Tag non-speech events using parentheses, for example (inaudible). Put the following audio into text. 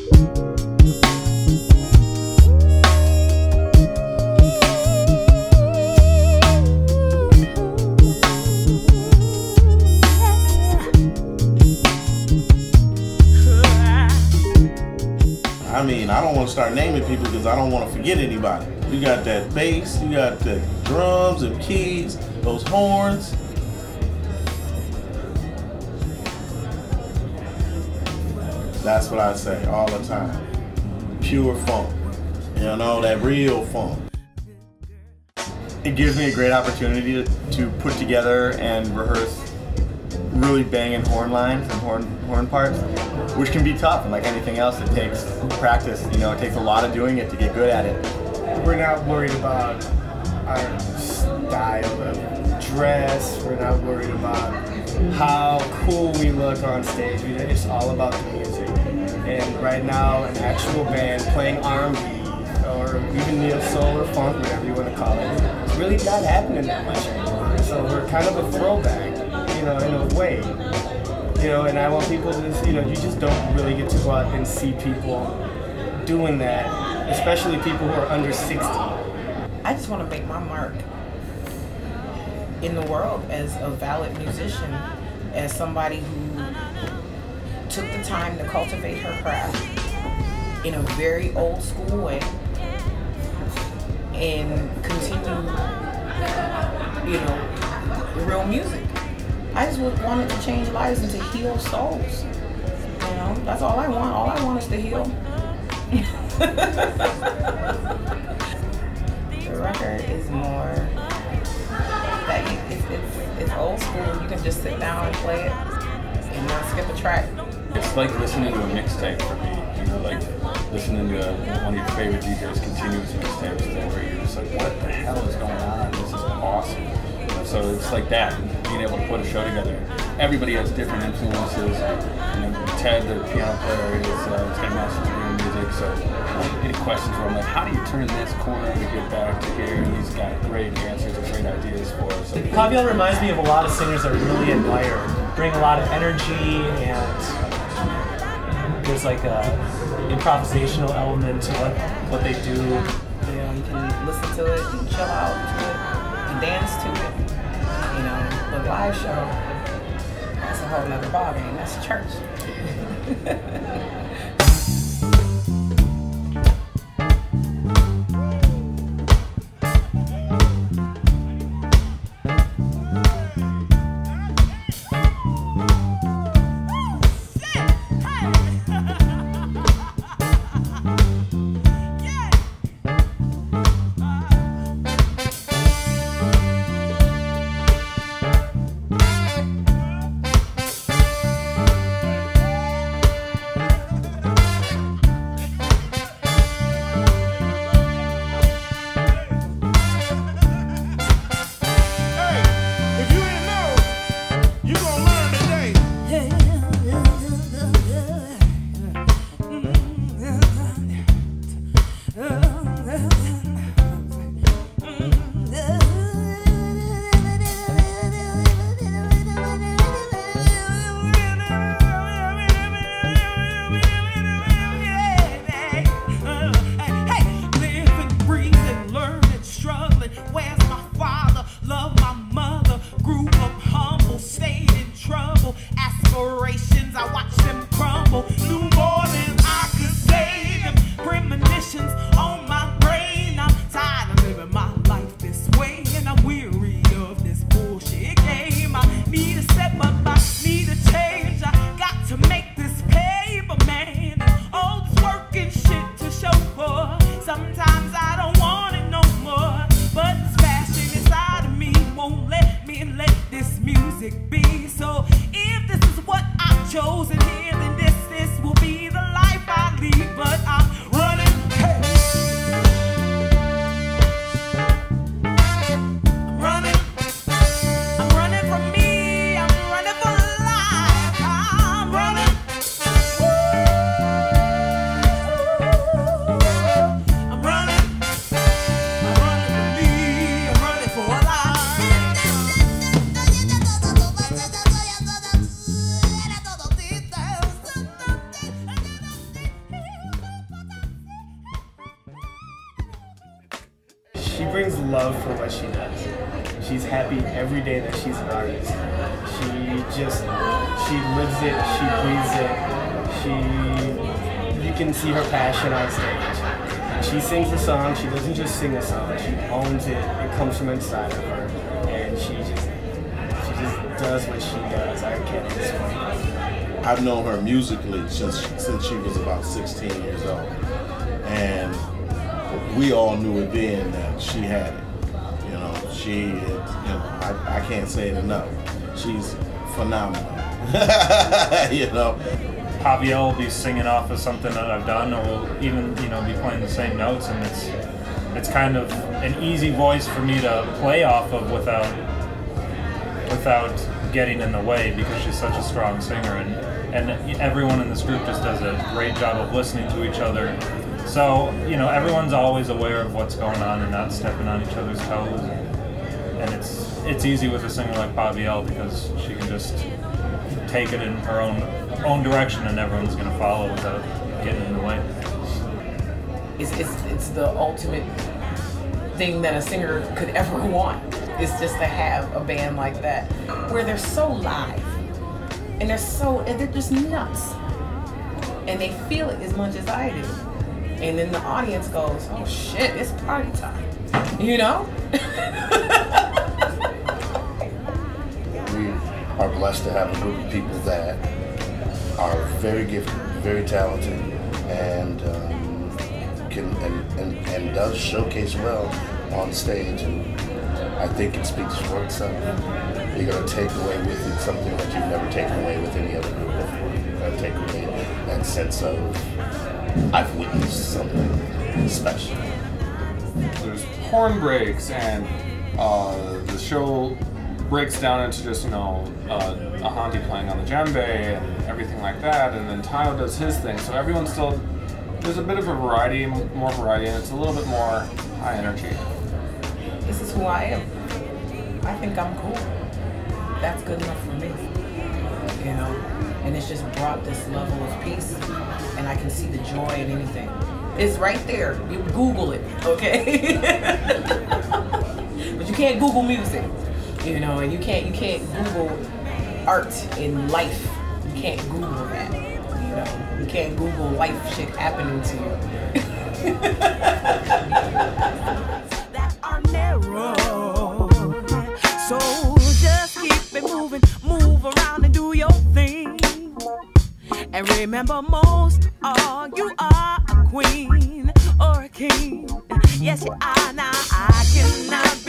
I mean, I don't want to start naming people because I don't want to forget anybody. You got that bass, you got the drums and keys, those horns. That's what I say all the time. Pure funk. You know, that real funk. It gives me a great opportunity to, to put together and rehearse really banging horn lines and horn horn parts, which can be tough. And like anything else, it takes practice. You know, it takes a lot of doing it to get good at it. We're not worried about our style of dress. We're not worried about how cool we look on stage. It's all about the music. And right now, an actual band playing R&B or even neo soul or funk, whatever you want to call it, it's really not happening that much anymore. So we're kind of a throwback, you know, in a way. You know, and I want people to, just, you know, you just don't really get to go out and see people doing that, especially people who are under 60. I just want to make my mark in the world as a valid musician, as somebody who took the time to cultivate her craft in a very old school way and continue, you know, real music. I just wanted to change lives and to heal souls. You know, that's all I want. All I want is to heal. (laughs) the record is more that it's, it's, it's old school. You can just sit down and play it and not skip a track. It's like listening to a mixtape for me. You know, like listening to one of your favorite DJs continuous mixtapes where you're just like, what the hell is going on? This is awesome. So it's like that, being able to put a show together. Everybody has different influences. You know, Ted, the piano player, is uh, a master's degree music. So um, any questions where I'm like, how do you turn this corner to get back to here? And he's got great answers and great ideas for us. So, PaviElle reminds me of a lot of singers I really admire. Bring a lot of energy and there's like a improvisational element to what what they do. You know, you can listen to it and chill out to it and dance to it. You know, the live show, that's a whole nother ballgame. That's church. (laughs) she brings love for what she does. She's happy every day that she's an artist. She just she lives it, she breathes it. She you can see her passion on stage. She sings a song, she doesn't just sing a song, she owns it. It comes from inside of her. And she just she just does what she does. I can't explain. I've known her musically since since she was about 16 years old, we all knew it then that she had it. You know, she, is, you know, I, I can't say it enough. She's phenomenal. (laughs) you know, PaviElle will be singing off of something that I've done, or we'll even you know be playing the same notes, and it's it's kind of an easy voice for me to play off of without without getting in the way because she's such a strong singer, and and everyone in this group just does a great job of listening to each other. So you know everyone's always aware of what's going on and not stepping on each other's toes, and it's it's easy with a singer like PaviElle because she can just take it in her own own direction, and everyone's going to follow without getting in the way. It's, it's, it's the ultimate thing that a singer could ever (laughs) want. Is just to have a band like that where they're so live and they're so and they're just nuts and they feel it as much as I do. And then the audience goes, "Oh shit, it's party time," you know. we are blessed to have a group of people that are very gifted, very talented, and um, can and, and, and does showcase well on stage. And I think it speaks for itself. You're gonna take away with it something that you've never taken away with any other group before. You're gonna take away that sense of I've witnessed something special. there's horn breaks and uh, the show breaks down into just you know uh, a Hanti playing on the djembe and everything like that, and then Tayo does his thing. So everyone's still there's a bit of a variety, more variety, and it's a little bit more high energy. this is who I am. I think I'm cool. That's good enough for me. You know? And it's just brought this level of peace and I can see the joy in anything. It's right there. You Google it, okay? (laughs) but you can't Google music. You know, and you can't you can't Google art in life. You can't Google that. You know, you can't Google life shit happening to you. that are narrow. So And remember, most all, you are a queen or a king. Yes, you are. Now I cannot